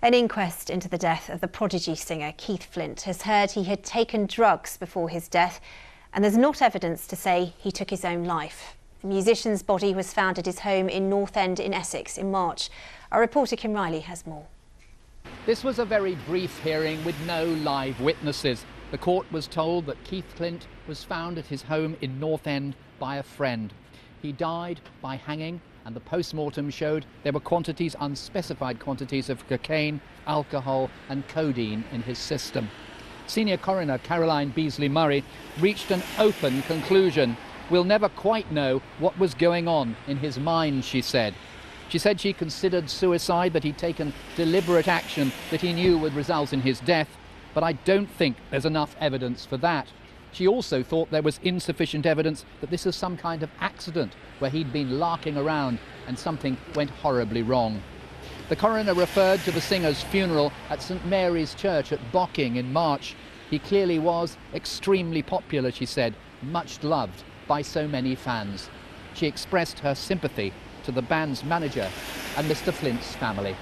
An inquest into the death of the prodigy singer Keith Flint has heard he had taken drugs before his death, and there's not evidence to say he took his own life. The musician's body was found at his home in North End in Essex in March. Our reporter Kim Riley has more. This was a very brief hearing with no live witnesses. The court was told that Keith Flint was found at his home in North End by a friend. He died by hanging and the post-mortem showed there were quantities, unspecified quantities of cocaine, alcohol and codeine in his system. Senior coroner Caroline Beasley Murray reached an open conclusion. We'll never quite know what was going on in his mind, she said. She said she considered suicide, that he'd taken deliberate action that he knew would result in his death, but I don't think there's enough evidence for that. She also thought there was insufficient evidence that this was some kind of accident where he'd been larking around and something went horribly wrong. The coroner referred to the singer's funeral at St Mary's Church at Bocking in March. He clearly was extremely popular, she said, much loved by so many fans. She expressed her sympathy to the band's manager and Mr Flint's family.